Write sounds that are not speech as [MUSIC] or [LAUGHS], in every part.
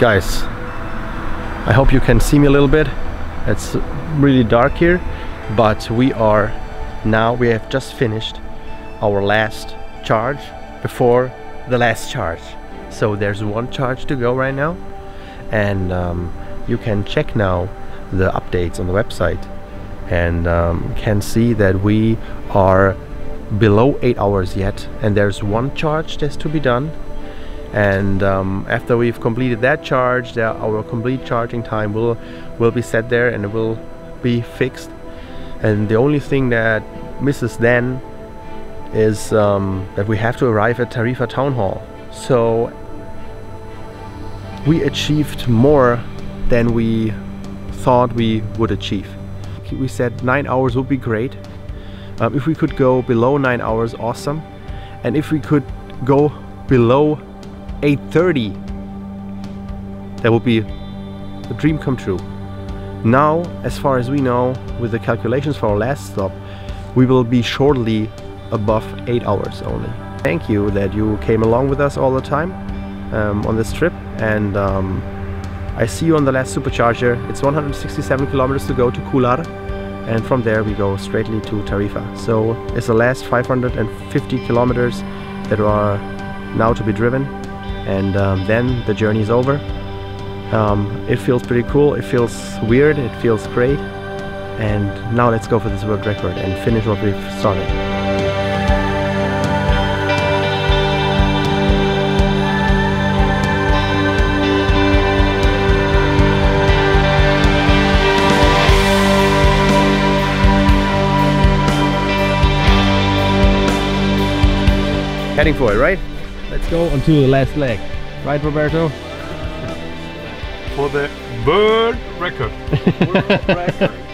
guys I hope you can see me a little bit. It's really dark here but we are now we have just finished our last charge before the last charge. So there's one charge to go right now and um, you can check now the updates on the website and um, can see that we are below eight hours yet and there's one charge that's to be done and um, after we've completed that charge our complete charging time will will be set there and it will be fixed. And the only thing that misses then is um, that we have to arrive at Tarifa Town Hall. So we achieved more than we thought we would achieve. We said nine hours would be great. Um, if we could go below nine hours awesome. And if we could go below 8.30 that would be a dream come true. Now as far as we know with the calculations for our last stop we will be shortly above 8 hours only. Thank you that you came along with us all the time um, on this trip and um, I see you on the last supercharger. It's 167 kilometers to go to Kular and from there we go straightly to Tarifa. So it's the last 550 kilometers that are now to be driven and um, then the journey is over. Um, it feels pretty cool, it feels weird, it feels great and now let's go for this world record and finish what we've started. Heading for it, right? Let's go onto the last leg. Right, Roberto? For the world record. [LAUGHS] World record.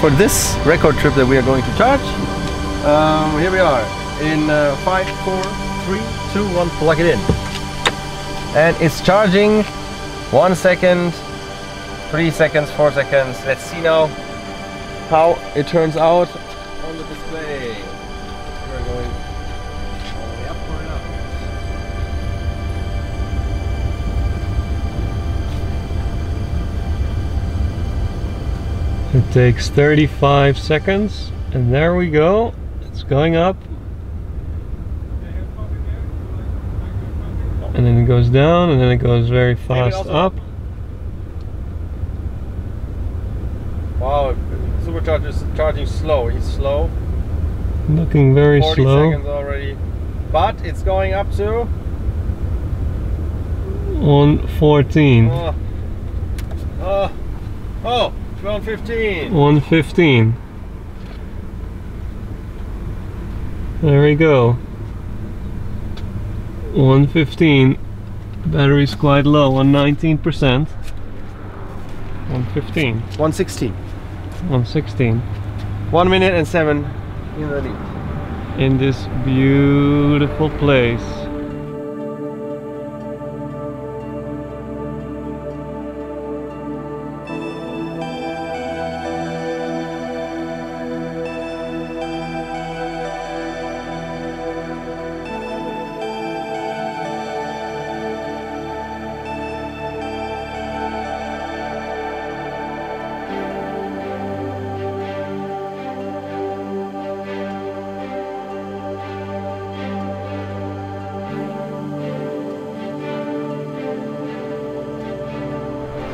For this record trip that we are going to charge. Um, here we are in uh, 5, 4, 3, 2, 1, plug it in. And it's charging one second, three seconds, four seconds. Let's see now how it turns out on the display. It takes 35 seconds, and there we go. It's going up. And then it goes down, and then it goes very fast up. Wow, supercharger is charging slow. He's slow. Looking very 40 slow. seconds already. But it's going up to On 14. Uh, uh, oh, oh, oh 12.15. 115. There we go. 115. Battery's quite low on 19%. 115. 116. 116. One minute and seven in the lead. In this beautiful place.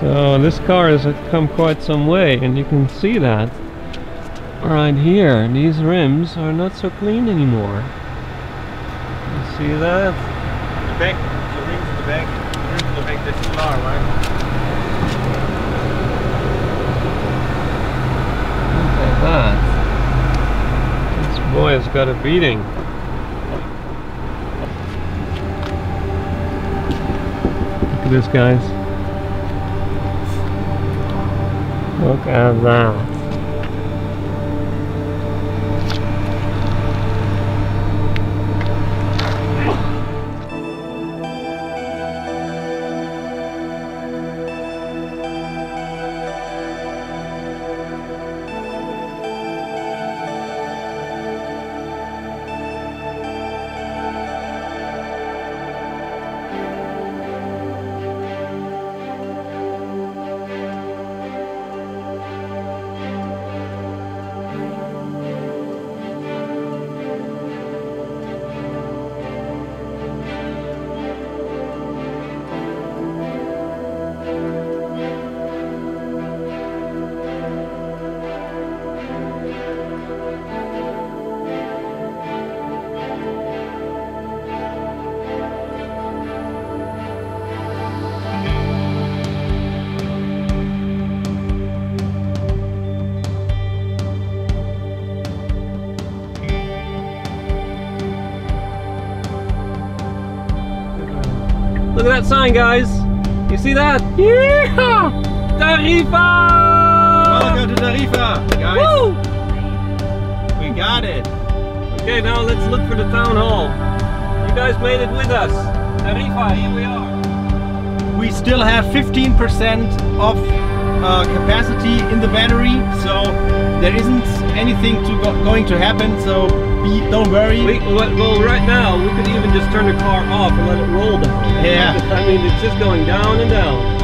So this car has come quite some way and you can see that right here. These rims are not so clean anymore. You see that? The back, the rims in the back, the rims in the back, that's still are, right? Look at that. This boy has got a beating. Look at this guys. Look at that. That sign, guys. You see that? Yeah! Tarifa! Welcome to Tarifa, guys. Woo! We got it. Okay, now let's look for the town hall. You guys made it with us. Tarifa, here we are. We still have 15% of uh, capacity in the battery, so there isn't anything to go going to happen. So be, don't worry. We, well, well, right now, we could even just turn the car off and let it roll down. Yeah. I mean, it's just going down and down.